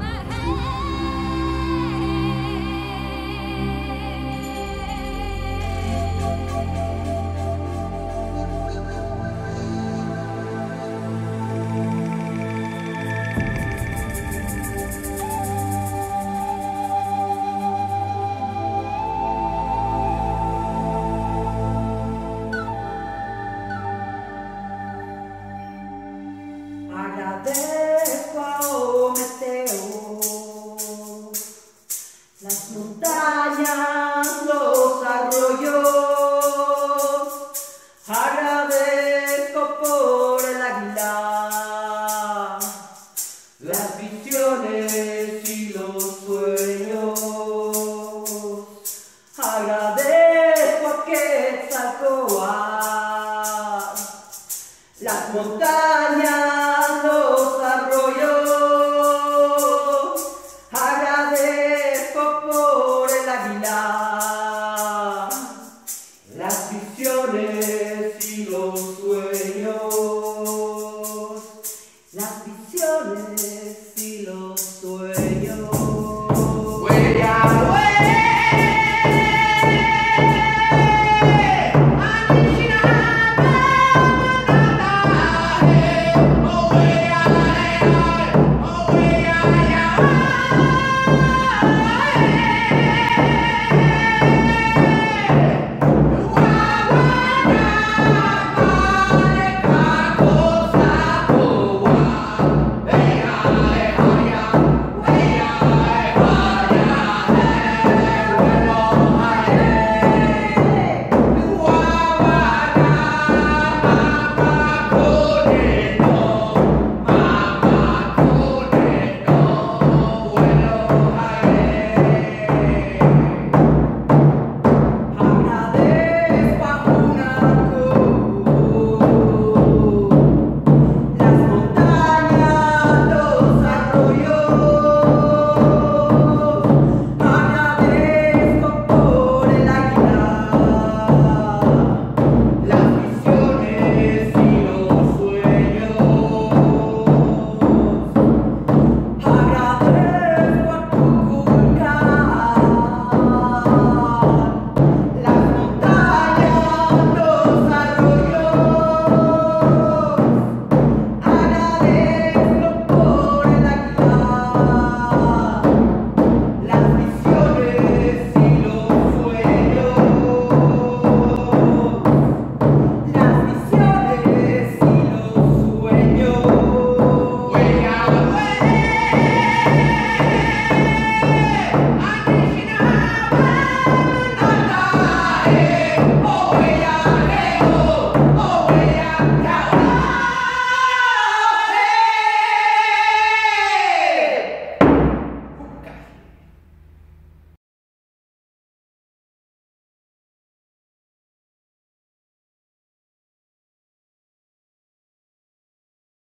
来 las montañas, los arroyos. Agradezco por el águila, las visiones y los sueños.